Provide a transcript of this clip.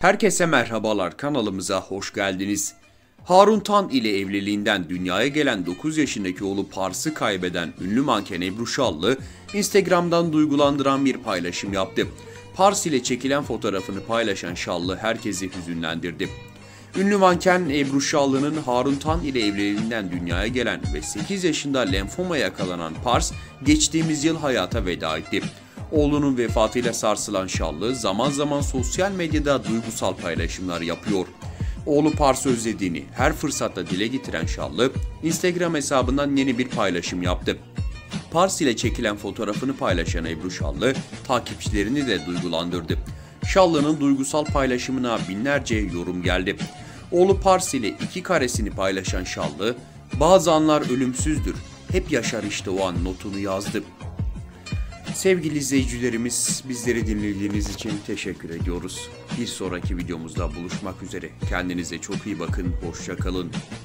Herkese merhabalar kanalımıza hoş geldiniz. Harun Tan ile evliliğinden dünyaya gelen 9 yaşındaki oğlu Pars'ı kaybeden ünlü manken Ebru Şallı, Instagram'dan duygulandıran bir paylaşım yaptı. Pars ile çekilen fotoğrafını paylaşan Şallı herkesi hüzünlendirdi. Ünlü manken Ebru Şallı'nın Harun Tan ile evliliğinden dünyaya gelen ve 8 yaşında lenfoma yakalanan Pars, geçtiğimiz yıl hayata veda etti. Oğlunun vefatıyla sarsılan Şallı zaman zaman sosyal medyada duygusal paylaşımlar yapıyor. Oğlu Pars özlediğini her fırsatta dile getiren Şallı, Instagram hesabından yeni bir paylaşım yaptı. Pars ile çekilen fotoğrafını paylaşan Ebru Şallı, takipçilerini de duygulandırdı. Şallı'nın duygusal paylaşımına binlerce yorum geldi. Oğlu Pars ile iki karesini paylaşan Şallı, bazı anlar ölümsüzdür, hep yaşar işte o an notunu yazdı. Sevgili izleyicilerimiz, bizleri dinlediğiniz için teşekkür ediyoruz. Bir sonraki videomuzda buluşmak üzere. Kendinize çok iyi bakın, hoşça kalın.